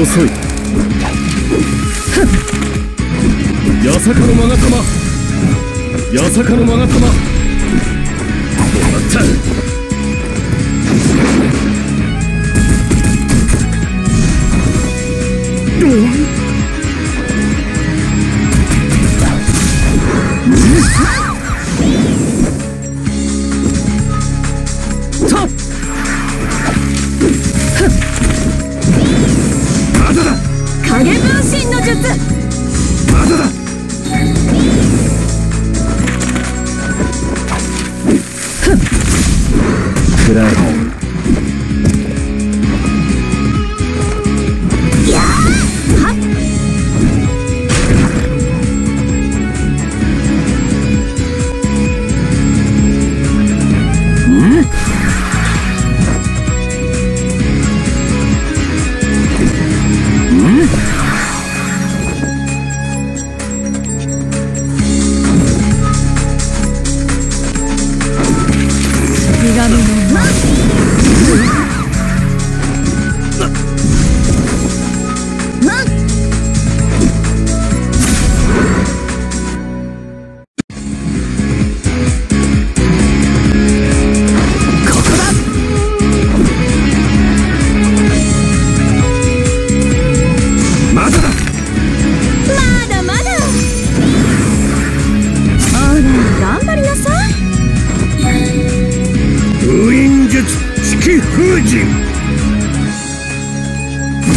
遅い。八坂の勾玉八坂の勾玉もらった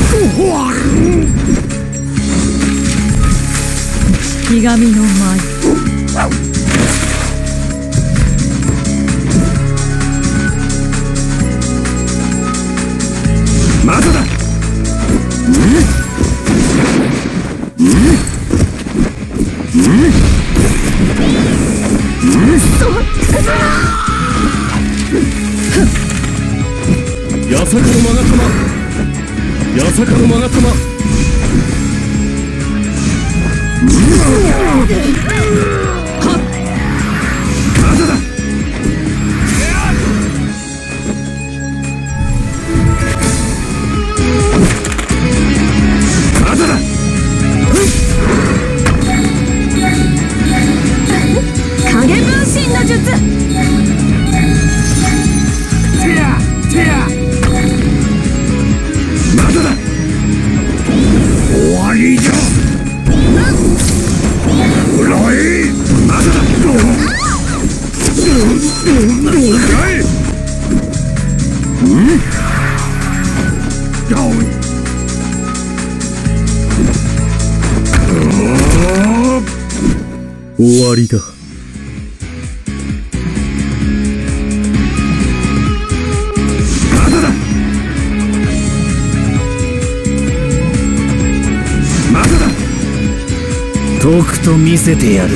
封神うわひがみの舞終わりだ。とくと見せてやる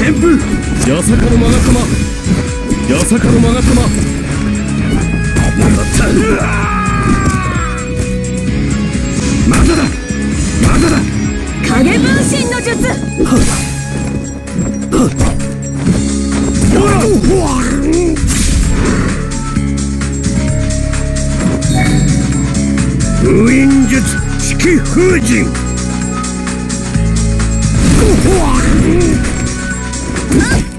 旋風八坂の勾玉八坂の勾玉もらったうわまだだ。まだだ。影分身の術。ほら。うわ封印術式封神。く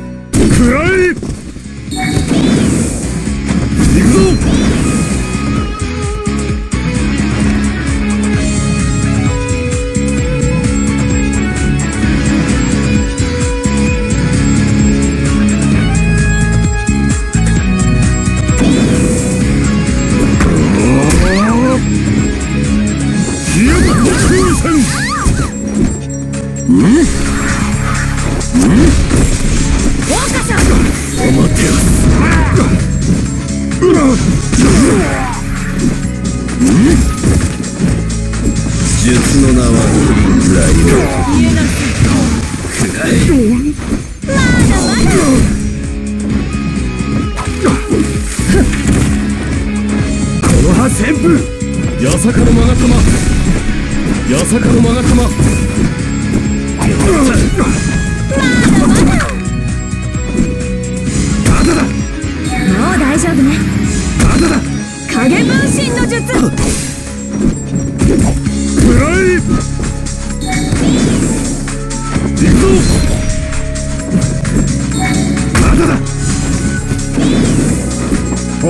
バ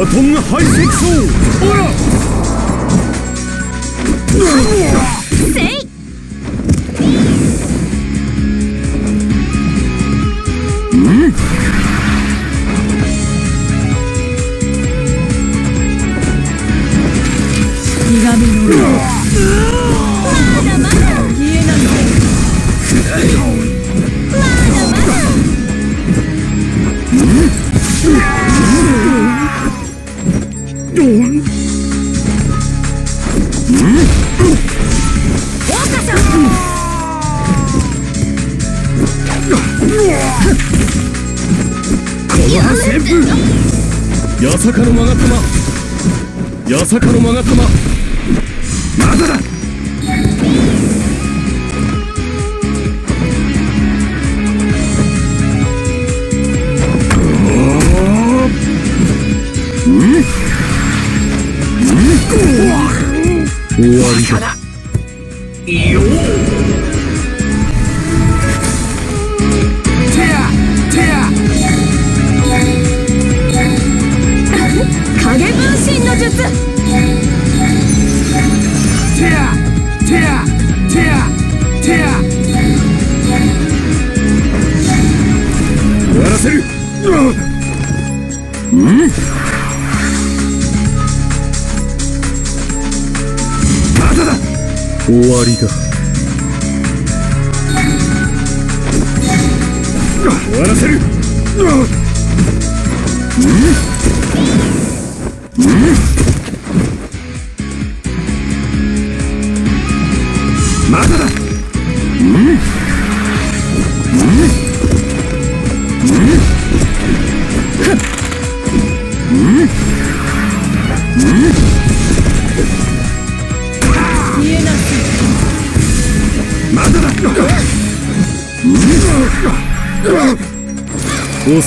トンハイセクションほら坂の勾玉まだだ。終わりだ影分身の術。終わらせる。まだだ。終わりだ。終わらせる。ま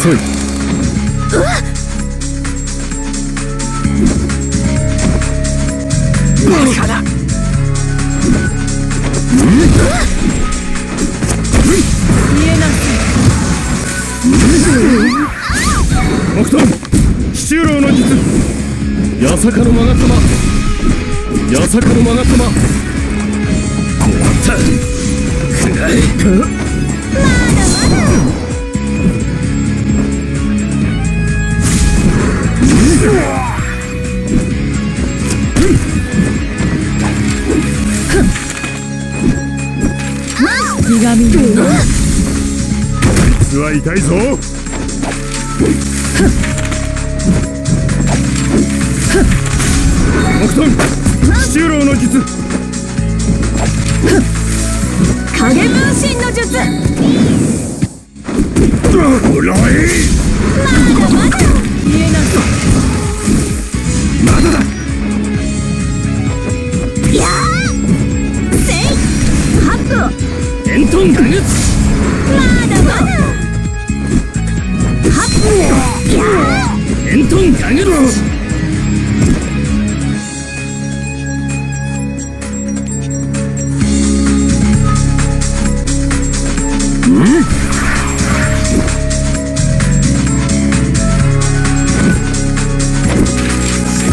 遅い。消えなさ北東七郎の術。八坂の勾玉八坂の勾玉終わったくらえいひがみのこいつは痛いぞ北東七十郎の術影分身の術ほらい消えなさまだだップエントンガグまだまだ。ハップいやエントンガグー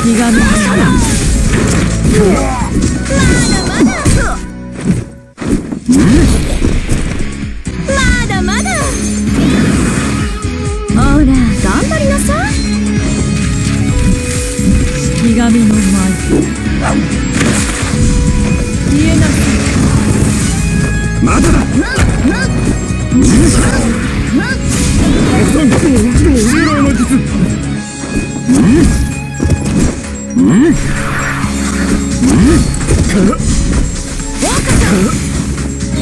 ひがみ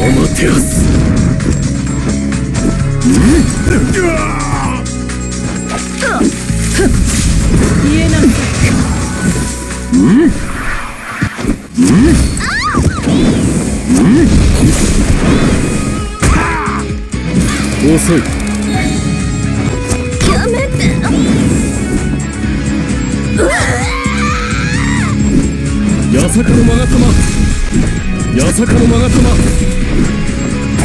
お待てやす。消えなさい遅い。やめて八坂の勾玉八坂の勾玉ま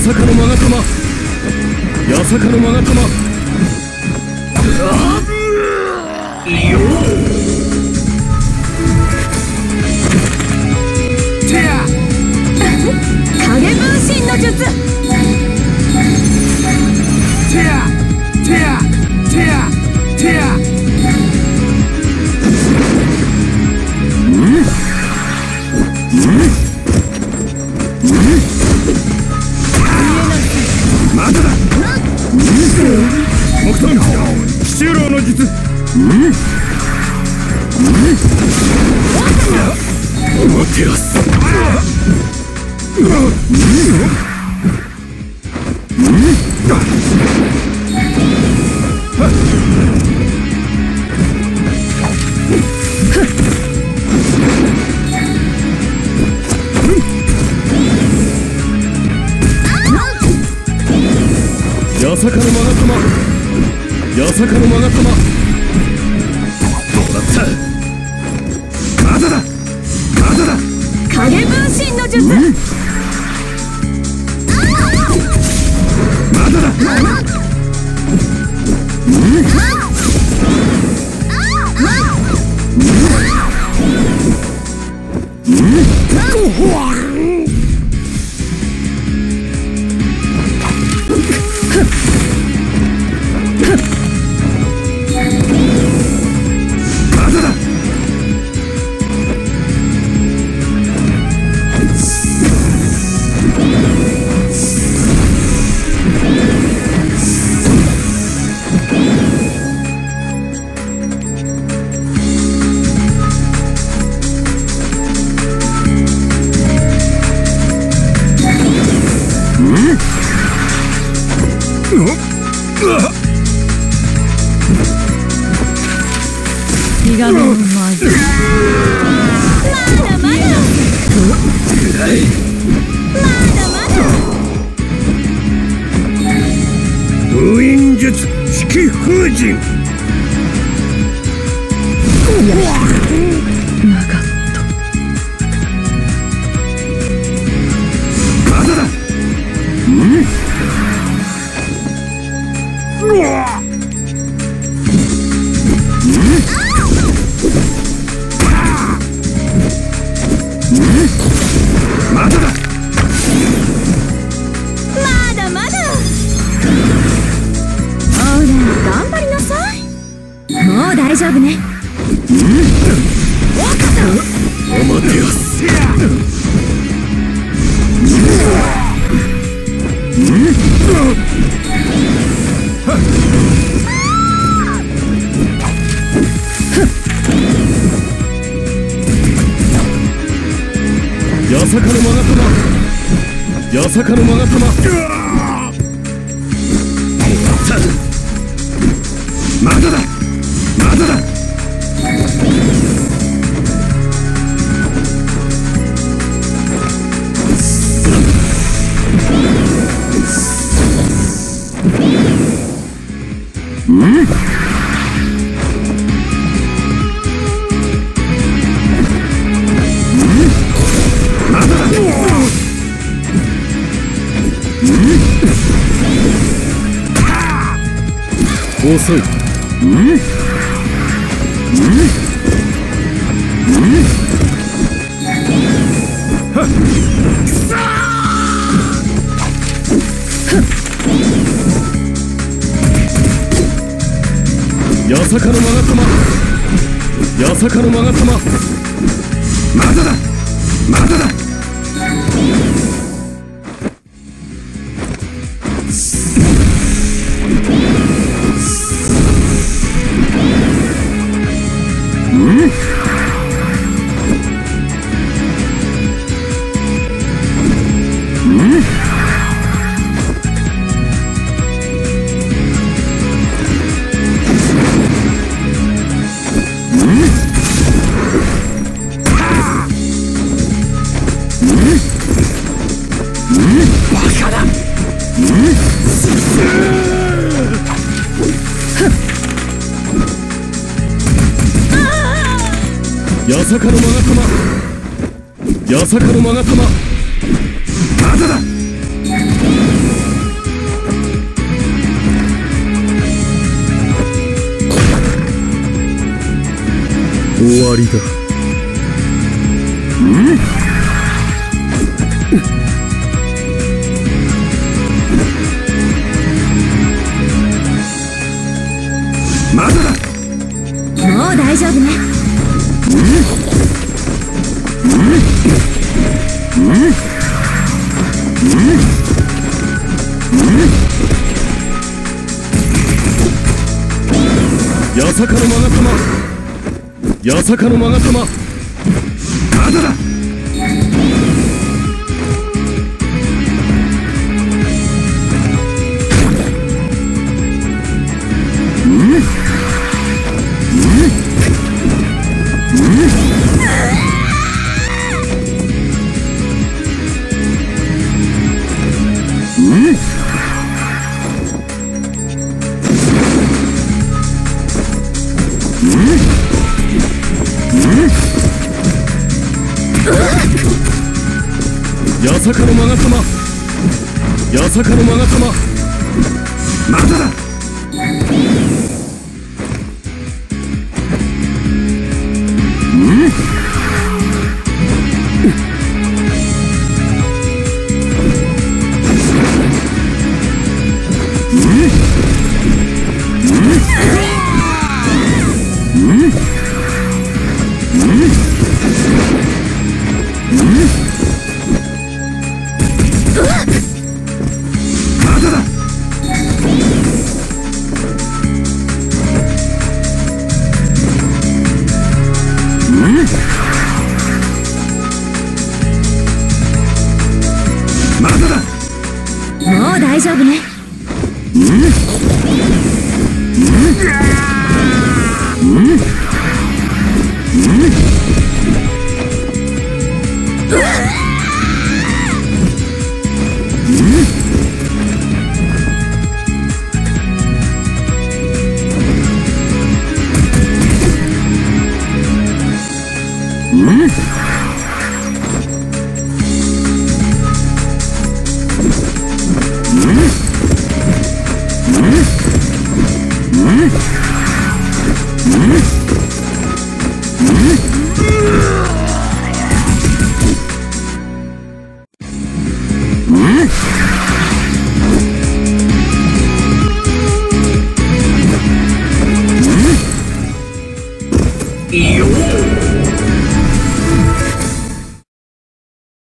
さかの勾玉八坂の勾玉影八ひがみの前まだまだまだまだ封印術式封神まだ。だ遅やさかのまがたま。やさかのまがたま。まだだ。まだだ。坂の勾玉八坂の勾玉まだだ。終わりだ。うん。まだだ。もう大丈夫ね。八坂の勾玉まだだ。八坂の勾玉八坂の勾玉まだだ。